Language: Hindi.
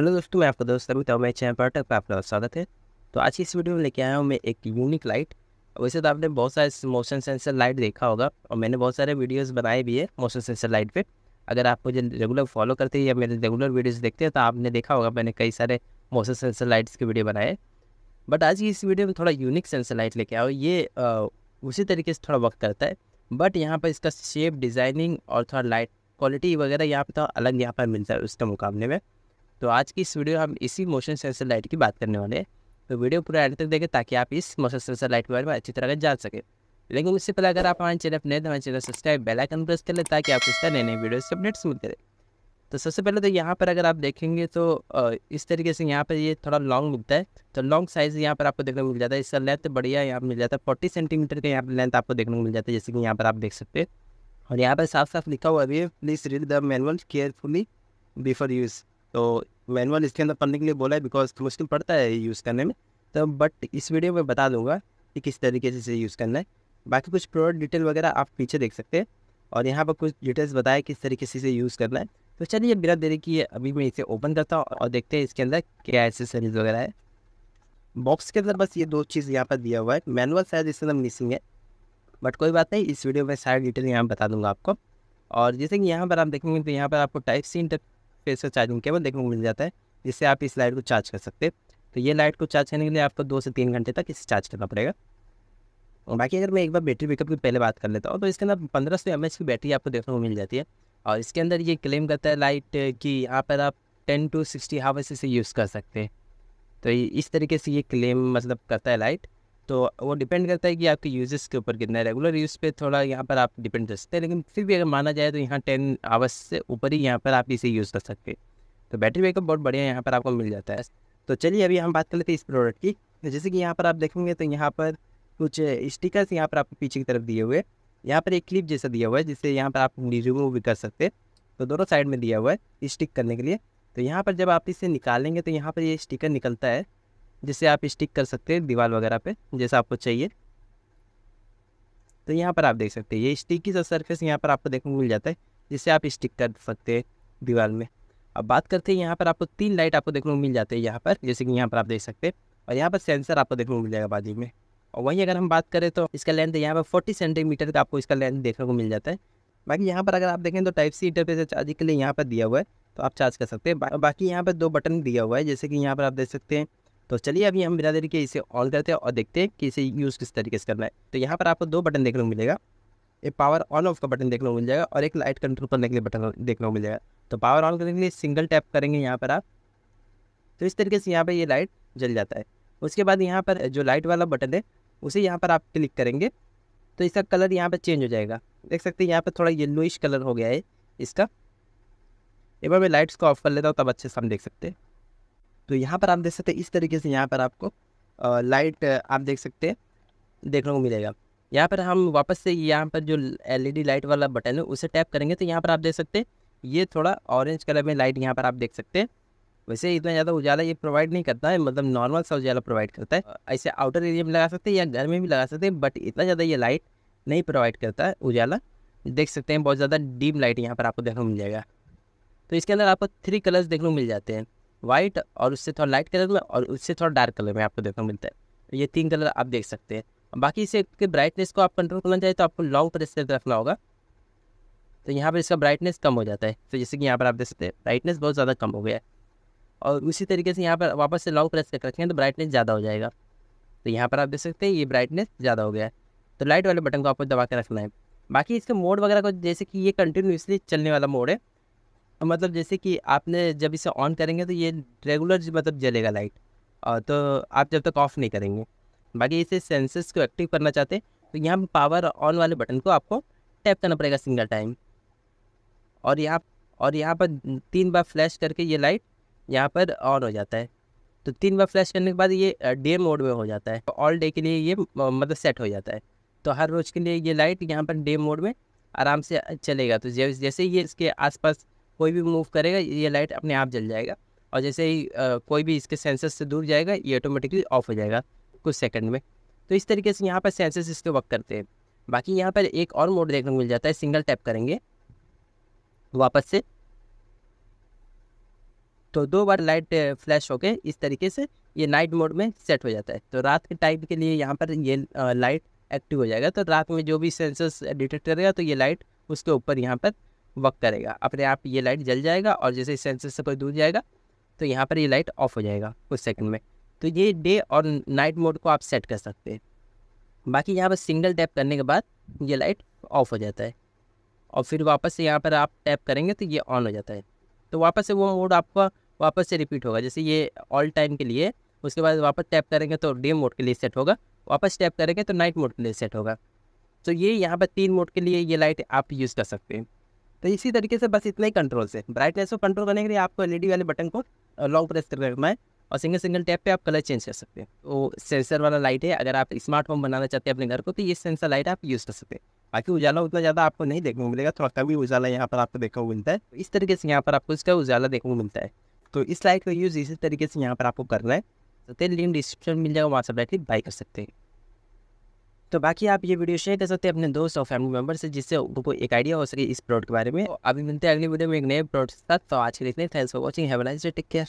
हेलो दोस्तों, मैं आपका दोस्त अभी तो मैं चैनल पर पर आपका स्वागत है। तो आज की इस वीडियो में लेके आया हूँ मैं एक यूनिक लाइट। वैसे तो आपने बहुत सारे मोशन सेंसर लाइट देखा होगा, और मैंने बहुत सारे वीडियोस बनाए भी है मोशन सेंसर लाइट पे। अगर आप मुझे रेगुलर फॉलो करते हैं या मेरे रेगुलर वीडियोस देखते हैं तो आपने देखा होगा मैंने कई सारे मोशन सेंसर लाइट्स के वीडियो बनाए बट आज की इस वीडियो में थोड़ा यूनिक सेंसर लाइट लेके आओ ये उसी तरीके से थोड़ा वक्त करता है। बट यहाँ पर इसका शेप डिज़ाइनिंग और थोड़ा लाइट क्वालिटी वगैरह यहाँ पर थोड़ा अलग यहाँ पर मिलता है उसके मुकाबले में। तो आज की इस वीडियो हम इसी मोशन सेंसर लाइट की बात करने वाले हैं। तो वीडियो पूरा एंड तक देखें ताकि आप इस मोशन सेंसर लाइट के बारे में अच्छी तरह से जान सकें। लेकिन उससे पहले अगर आप हमारे चैनल पर तो हमारे channel subscribe bell icon press कर ले ताकि आप इसका नए नए वीडियो से अपडेट्स मिलते रहे। तो सबसे पहले तो यहाँ पर अगर आप देखेंगे तो इस तरीके से यहाँ पर ये थोड़ा लॉन्ग मिलता है। तो लॉन्ग साइज़ यहाँ पर आपको देखने को मिल जाता है। इसका लेंथ बढ़िया यहाँ पर मिल जाता है। फोर्टी सेंटीमीटर का यहाँ पर लेंथ आपको देखने को मिल जाता है, जैसे कि यहाँ पर आप देख सकते हैं। और यहाँ पर साफ़ साफ़ लिखा हुआ भी है। Please read the manual carefully before use तो मैनुअल इसके अंदर पढ़ने के लिए बोला है बिकॉज़ मुश्किल पड़ता है यूज़ करने में। तो बट इस वीडियो में बता दूँगा कि किस तरीके से इसे यूज़ करना है। बाकी कुछ प्रोडक्ट डिटेल वगैरह आप पीछे देख सकते हैं और यहाँ पर कुछ डिटेल्स बताया किस तरीके से इसे यूज़ करना है। तो चलिए बिना देरी की अभी मैं इसे ओपन करता हूँ और देखते हैं इसके अंदर क्या एसेसरीज वगैरह है। बॉक्स के अंदर बस ये दो चीज़ यहाँ पर दिया हुआ है। मैनुअल शायद इसके अंदर मिसिंग है बट कोई बात नहीं, इस वीडियो में सारी डिटेल यहाँ बता दूँगा आपको। और जैसे कि यहाँ पर आप देखेंगे तो यहाँ पर आपको टाइप सी इंटर फेस का चार्जिंग केबल देखने को मिल जाता है, जिससे आप इस लाइट को चार्ज कर सकते हैं। तो ये लाइट को चार्ज करने के लिए आपको दो से तीन घंटे तक इसे चार्ज करना पड़ेगा। और बाकी अगर मैं एक बार बैटरी बैकअप की पहले बात कर लेता हूँ तो इसके अंदर पंद्रह सौ एम की बैटरी आपको देखने को मिल जाती है। और इसके अंदर ये क्लेम करता है लाइट कि यहाँ पर आप टेन टू सिक्सटी हावर्स इसे यूज़ कर सकते हैं। तो इस तरीके से ये क्लेम मतलब करता है लाइट। तो वो डिपेंड करता है कि आपके यूजेस के ऊपर कितना है रेगुलर यूज़ पे थोड़ा यहाँ पर आप डिपेंड कर सकते हैं लेकिन फिर भी अगर माना जाए तो यहाँ टेन आवर्स से ऊपर ही यहाँ पर आप इसे यूज़ कर सकते हैं तो बैटरी बैकअप बहुत बढ़िया यहाँ पर आपको मिल जाता है तो चलिए अभी हम बात कर लेते हैं इस प्रोडक्ट की तो जैसे कि यहाँ पर आप देखेंगे तो यहाँ पर कुछ स्टिकर्स यहाँ पर आपको पीछे की तरफ़ दिए हुए यहाँ पर एक क्लिप जैसा दिया हुआ है जिससे यहाँ पर आप रिमूव भी कर सकते हैं तो दोनों साइड में दिया हुआ है स्टिक करने के लिए तो यहाँ पर जब आप इसे निकालेंगे तो यहाँ पर ये स्टिकर निकलता है जिससे आप स्टिक कर सकते हैं दीवार वगैरह पे जैसा आपको चाहिए तो यहाँ पर आप देख सकते हैं ये स्टिक की सरफेस यहाँ पर आपको देखने को मिल जाता है जिससे आप स्टिक कर सकते हैं दीवार में अब बात करते हैं यहाँ पर आपको तीन लाइट आपको देखने को मिल जाते हैं यहाँ पर जैसे कि यहाँ पर आप देख सकते हैं और यहाँ पर सेंसर आपको देखने को मिल जाएगा बाजू में और वहीं अगर हम बात करें तो इसका लेंथ यहाँ पर फोर्टी सेंटीमीटर का आपको इसका लेंथ देखने को मिल जाता है बाकी यहाँ पर अगर आप देखें तो टाइप सी इंटरफेस चार्जिंग के लिए यहाँ पर दिया हुआ है तो आप चार्ज कर सकते हैं बाकी यहाँ पर दो बटन दिया हुआ है जैसे कि यहाँ पर आप देख सकते हैं तो चलिए अभी हम बिना देरी के इसे ऑन करते हैं और देखते हैं कि इसे यूज़ किस तरीके से करना है। तो यहाँ पर आपको दो बटन देखने को मिलेगा। एक पावर ऑन ऑफ़ का बटन देखने को मिल जाएगा और एक लाइट कंट्रोल करने के लिए बटन देखने को मिल जाएगा। तो पावर ऑन करने के लिए सिंगल टैप करेंगे यहाँ पर आप। तो इस तरीके से यहाँ पर ये लाइट जल जाता है। उसके बाद यहाँ पर जो लाइट वाला बटन है, उसे यहाँ पर आप क्लिक करेंगे। तो इसका कलर यहाँ पर चेंज हो जाएगा। देख सकते हैं यहाँ पर थोड़ा येलोइश कलर हो गया है इसका। एक बार मैं लाइट्स को ऑफ़ कर लेता हूँ, तब अच्छे से हम देख सकते हैं। तो यहाँ पर आप देख सकते हैं, इस तरीके से यहाँ पर आपको लाइट आप देख सकते हैं, देखने को मिलेगा। यहाँ पर हम वापस से यहाँ पर जो एलईडी लाइट वाला बटन है, उसे टैप करेंगे तो यहाँ पर आप देख सकते हैं, ये थोड़ा ऑरेंज कलर में लाइट यहाँ पर आप देख सकते हैं। वैसे इतना ज़्यादा उजाला ये प्रोवाइड नहीं करता है मतलब नॉर्मल सा उजाला प्रोवाइड करता है। ऐसे आउटर एरिया में लगा सकते हैं या घर में भी लगा सकते हैं बट इतना ज़्यादा ये लाइट नहीं प्रोवाइड करता है, उजाला। देख सकते हैं, बहुत ज़्यादा डीम लाइट यहाँ पर आपको देखने को मिल जाएगा। तो इसके अंदर आपको थ्री कलर्स देखने को मिल जाते हैं। वाइट और उससे थोड़ा लाइट कलर में और उससे थोड़ा डार्क कलर में आपको देखने को मिलता है। ये तीन कलर आप देख सकते हैं। बाकी इसे के ब्राइटनेस को आप कंट्रोल करना चाहिए तो आपको लॉन्ग प्रेस करके रखना होगा। तो यहाँ पर इसका ब्राइटनेस कम हो जाता है। तो जैसे कि यहाँ पर आप देख सकते हैं ब्राइटनेस बहुत ज़्यादा कम हो गया है। और उसी तरीके से यहाँ पर वापस से लॉन्ग प्रेस करके रखेंगे तो ब्राइटनेस ज़्यादा हो जाएगा। तो यहाँ पर आप देख सकते हैं, ये ब्राइटनेस ज़्यादा हो गया है। तो लाइट वाले बटन को आपको दबा के रखना है। बाकी इसके मोड वगैरह को जैसे कि ये कंटिन्यूसली चलने वाला मोड है। मतलब जैसे कि आपने जब इसे ऑन करेंगे तो ये रेगुलर मतलब जलेगा लाइट। और तो आप जब तक ऑफ़ नहीं करेंगे। बाकी इसे सेंसर्स को एक्टिव करना चाहते हैं तो यहाँ पर पावर ऑन वाले बटन को आपको टैप करना पड़ेगा सिंगल टाइम। और यहाँ और यहाँ पर तीन बार फ्लैश करके ये लाइट यहाँ पर ऑन हो जाता है। तो तीन बार फ्लैश करने के बाद ये डे मोड में हो जाता है। ऑल डे के लिए ये मतलब सेट हो जाता है। तो हर रोज़ के लिए ये लाइट यहाँ पर डे मोड में आराम से चलेगा। तो जैसे ये इसके आसपास कोई भी मूव करेगा, ये लाइट अपने आप जल जाएगा और जैसे ही कोई भी इसके सेंसर से दूर जाएगा, ये ऑटोमेटिकली ऑफ़ हो जाएगा कुछ सेकंड में। तो इस तरीके से यहाँ पर सेंसर्स इसके वर्क करते हैं। बाकी यहाँ पर एक और मोड देखने को मिल जाता है सिंगल टैप करेंगे। वापस से। तो दो बार लाइट फ्लैश होके इस तरीके से ये नाइट मोड में सेट हो जाता है। तो रात के टाइम के लिए यहाँ पर ये लाइट एक्टिव हो जाएगा। तो रात में जो भी सेंसर्स डिटेक्ट करेगा तो ये लाइट उसके ऊपर यहाँ पर वर्क करेगा। अपने आप ये लाइट जल जाएगा और जैसे सेंसर से कोई दूर जाएगा तो यहाँ पर ये लाइट ऑफ़ हो जाएगा कुछ सेकंड में। तो ये डे और नाइट मोड को आप सेट कर सकते हैं। बाकी यहाँ पर सिंगल टैप करने के बाद ये लाइट ऑफ़ हो जाता है। और फिर वापस से यहाँ पर आप टैप करेंगे तो ये ऑन हो जाता है। तो वापस से वो मोड आपका वापस से रिपीट होगा। जैसे ये ऑल टाइम के लिए, उसके बाद वापस टैप करेंगे तो डे मोड के लिए सेट होगा। वापस टैप करेंगे तो नाइट मोड के लिए सेट होगा। तो ये यहाँ पर तीन मोड के लिए ये लाइट आप यूज़ कर सकते हैं। तो इसी तरीके से बस इतना ही कंट्रोल से। ब्राइटनेस को कंट्रोल करने के लिए आपको एलईडी वाले बटन को लॉन्ग प्रेस करके रखना है और सिंगल सिंगल टैप पे आप कलर चेंज कर सकते हैं। तो सेंसर वाला लाइट है, अगर आप स्मार्ट होम बनाना चाहते हैं अपने घर को तो ये सेंसर लाइट आप यूज़ कर सकते हैं। बाकी उजाला उतना ज़्यादा आपको नहीं देखने को मिलेगा, थोड़ा कभी उजाला यहाँ पर आपको देखने को मिलता है। इस तरीके से यहाँ पर आपको इसका उजाला देखने को मिलता है। तो इस लाइट का यूज़ इसी तरीके से यहाँ पर आपको करना है। तो तेल लिंक डिस्क्रिप्शन मिल जाएगा, वहाँ से डायरेक्टली बाई कर सकते हैं। तो बाकी आप ये वीडियो शेयर कर सकते हैं अपने दोस्त और फैमिली मेंबर से, जिससे उनको एक आइडिया हो सके इस प्रोडक्ट के बारे में। तो अभी मिलते हैं अगले वीडियो में एक नए प्रोडक्ट के साथ। तो आज के लिए thanks for watching have nice day take care